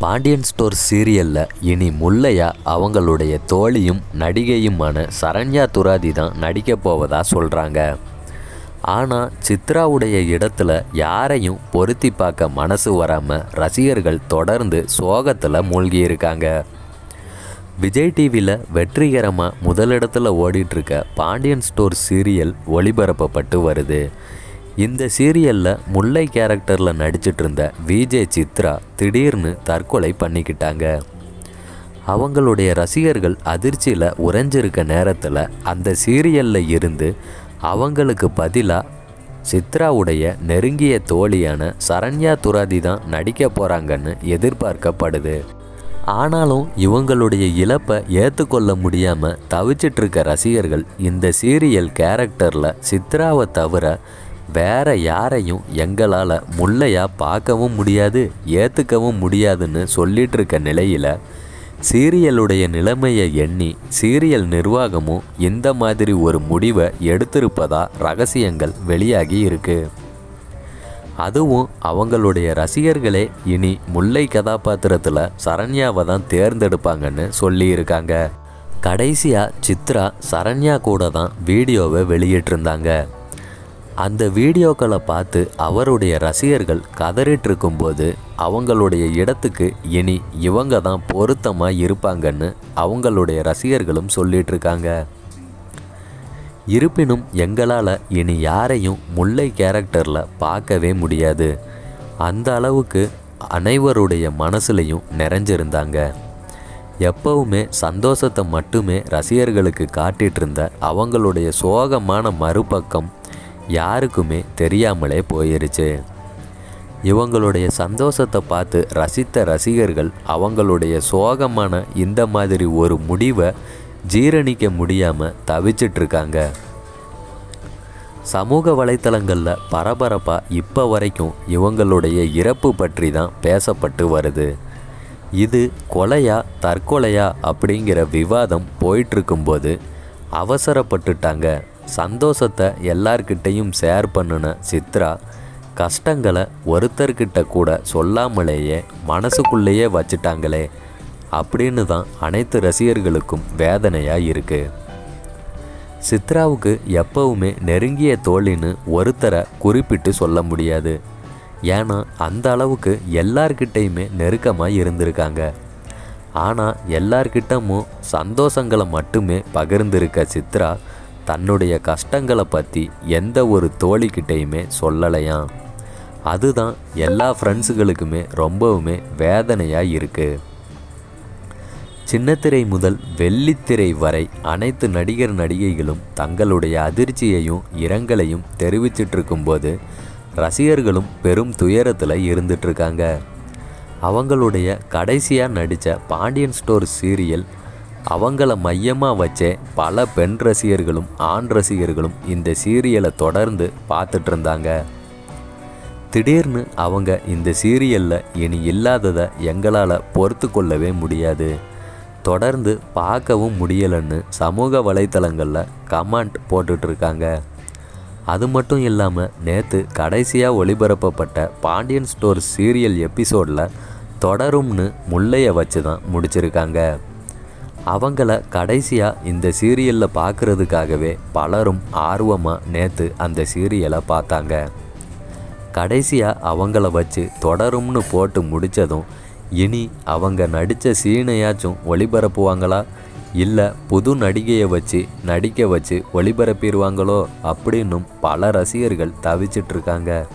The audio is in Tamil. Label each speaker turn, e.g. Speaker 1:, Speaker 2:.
Speaker 1: பாண்டியன் ஸ்டோர் சீரியலில் இனி முல்லையா அவங்களுடைய தோழியும் நடிகையுமான சரண்யா துராதி தான் நடிக்கப் போவதா சொல்கிறாங்க ஆனால் சித்ராவுடைய இடத்துல யாரையும் பொருத்தி பார்க்க மனசு வராமல் ரசிகர்கள் தொடர்ந்து சோகத்தில் மூழ்கி இருக்காங்க விஜய் டிவியில் வெற்றிகரமாக முதலிடத்தில் ஓடிட்டுருக்க பாண்டியன் ஸ்டோர் சீரியல் ஒளிபரப்பப்பட்டு வருது. இந்த சீரியலில் முல்லை கேரக்டரில் நடிச்சிட்டு இருந்த விஜே சித்ரா திடீர்னு தற்கொலை பண்ணிக்கிட்டாங்க. அவங்களுடைய ரசிகர்கள் அதிர்ச்சியில் உறைஞ்சிருக்க நேரத்தில் அந்த சீரியலில் இருந்து அவங்களுக்கு பதிலாக சித்ராவுடைய நெருங்கிய தோழியான சரண்யா துராதி தான் நடிக்க போகிறாங்கன்னு எதிர்பார்க்கப்படுது. ஆனாலும் இவங்களுடைய இழப்பை ஏற்றுக்கொள்ள முடியாமல் தவிச்சிட்ருக்க ரசிகர்கள் இந்த சீரியல் கேரக்டரில் சித்ராவை தவிர வேற யாரையும் எங்களால் முல்லையா பார்க்கவும் முடியாது ஏற்றுக்கவும் முடியாதுன்னு சொல்லிட்டு இருக்க நிலையில் சீரியலுடைய நிலைமையை எண்ணி சீரியல் நிர்வாகமும் இந்த மாதிரி ஒரு முடிவை எடுத்திருப்பதா ரகசியங்கள் வெளியாகி இருக்கு. அதுவும் அவங்களுடைய ரசிகர்களே இனி முல்லை கதாபாத்திரத்தில் சரண்யாவை தான் தேர்ந்தெடுப்பாங்கன்னு சொல்லியிருக்காங்க. கடைசியாக சித்ரா சரண்யா கூட தான் வீடியோவை வெளியிட்டிருந்தாங்க. அந்த வீடியோக்களை பார்த்து அவருடைய ரசிகர்கள் கதறிட்டு இருக்கும்போது அவங்களுடைய இடத்துக்கு இனி இவங்க தான் பொருத்தமாக இருப்பாங்கன்னு அவங்களுடைய ரசிகர்களும் சொல்லிட்டு இருக்காங்க இருப்பினும் எங்களால் இனி யாரையும் முல்லை கேரக்டரில் பார்க்கவே முடியாது. அந்த அளவுக்கு அனைவருடைய மனசுலையும் நிறைஞ்சிருந்தாங்க. எப்பவுமே சந்தோஷத்தை மட்டுமே ரசிகர்களுக்கு காட்டிட்டு இருந்த அவங்களுடைய சோகமான மறுபக்கம் யாருக்குமே தெரியாமலே போயிருச்சு. இவங்களுடைய சந்தோஷத்தை பார்த்து ரசித்த ரசிகர்கள் அவங்களுடைய சோகமான இந்த மாதிரி ஒரு முடிவை ஜீரணிக்க முடியாமல் தவிச்சிட்டு இருக்காங்க சமூக வலைத்தளங்களில் பரபரப்பாக இப்போ வரைக்கும் இவங்களுடைய இறப்பு பற்றி தான் பேசப்பட்டு வருது. இது கொலையா தற்கொலையா அப்படிங்கிற விவாதம் போயிட்டுருக்கும்போது அவசரப்பட்டுட்டாங்க. சந்தோஷத்தை எல்லார்கிட்டையும் ஷேர் பண்ணின சித்ரா கஷ்டங்களை ஒருத்தர்கிட்ட கூட சொல்லாமலேயே மனசுக்குள்ளேயே வச்சுட்டாங்களே அப்படின்னு தான் அனைத்து ரசிகர்களுக்கும் வேதனையாக இருக்குது சித்ராவுக்கு எப்பவுமே நெருங்கிய தோழின்னு ஒருத்தரை குறிப்பிட்டு சொல்ல முடியாது. ஏன்னா அந்த அளவுக்கு எல்லார்கிட்டையுமே நெருக்கமாக இருந்திருக்காங்க. ஆனால் எல்லார்கிட்டமும் சந்தோஷங்களை மட்டுமே பகிர்ந்திருக்க சித்ரா தன்னுடைய கஷ்டங்களை பற்றி எந்த ஒரு தோழிக்கிட்டையுமே சொல்லலையாம் அதுதான் எல்லா ஃப்ரெண்ட்ஸுகளுக்குமே ரொம்பவுமே வேதனையாக இருக்குது சின்னத்திரை முதல் வெள்ளித்திரை வரை அனைத்து நடிகர் நடிகைகளும் தங்களுடைய அதிர்ச்சியையும் இரங்கலையும் தெரிவிச்சிட்ருக்கும்போது ரசிகர்களும் பெரும் துயரத்தில் இருந்துட்டுருக்காங்க. அவங்களுடைய கடைசியாக நடித்த பாண்டியன் ஸ்டோர் சீரியல் அவங்கள மையமாக வச்சே பல பெண் ரசிகர்களும் ஆண் ரசிகர்களும் இந்த சீரியலை தொடர்ந்து பார்த்துட்டு இருந்தாங்க திடீர்னு அவங்க இந்த சீரியலில் இனி இல்லாததை எங்களால் பொறுத்து கொள்ளவே முடியாது. தொடர்ந்து பார்க்கவும் முடியலைன்னு சமூக வலைத்தளங்களில் கமெண்ட் போட்டுட்ருக்காங்க. அது மட்டும் இல்லாமல் நேற்று கடைசியாக ஒளிபரப்பப்பட்ட பாண்டியன் ஸ்டோர் சீரியல் எபிசோடில் தொடரும்னு முல்லையை வச்சு தான் முடிச்சிருக்காங்க. அவங்கள கடைசியாக இந்த சீரியலில் பார்க்குறதுக்காகவே பலரும் ஆர்வமாக நேற்று அந்த சீரியலை பார்த்தாங்க. கடைசியாக அவங்கள வச்சு தொடரும்னு போட்டு முடித்ததும் இனி அவங்க நடித்த சீனையாச்சும் ஒளிபரப்புவாங்களா? இல்லை புது நடிகையை வச்சு நடிக்க வச்சு ஒளிபரப்பிடுவாங்களோ? அப்படின்னும் பல ரசிகர்கள் தவிச்சிட்ருக்காங்க